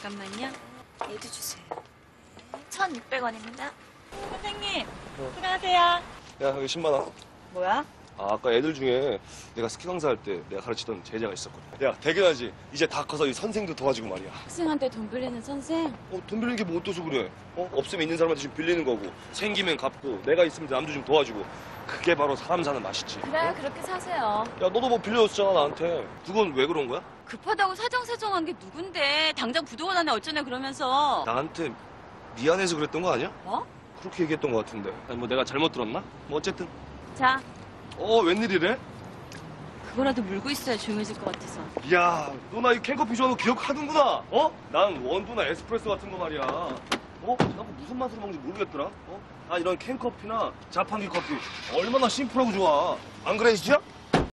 잠깐만요. 얘도 주세요. 1,600원입니다. 선생님, 수고하세요. 야, 여기 10만 원. 뭐야? 아, 아까 애들 중에 내가 스키 강사 할 때 내가 가르치던 제자가 있었거든. 야, 대견하지. 이제 다 커서 이 선생도 도와주고 말이야. 학생한테 돈 빌리는 선생? 어, 돈 빌리는 게 뭐 어때서 그래? 어? 없으면 있는 사람한테 지금 빌리는 거고, 생기면 갚고, 내가 있으면 남도 좀 도와주고. 그게 바로 사람 사는 맛이지. 그래 그렇게 사세요. 야, 너도 뭐 빌려줬잖아, 나한테. 그건 왜 그런 거야? 급하다고 사정사정한 게 누군데 당장 부도가 어쩌네 그러면서 나한테 미안해서 그랬던 거 아니야? 뭐? 그렇게 얘기했던 것 같은데. 아니, 뭐 내가 잘못 들었나? 뭐 어쨌든. 자 어, 웬일이래? 그거라도 물고 있어야 조용해질 것 같아서 야, 너나이 캔커피 좋아하는 거 기억하는구나. 어? 난 원두나 에스프레소 같은 거 말이야. 어? 나그 무슨 맛으로 먹는지 모르겠더라. 어? 아 이런 캔커피나 자판기 커피 얼마나 심플하고 좋아. 안 그래, 지지야?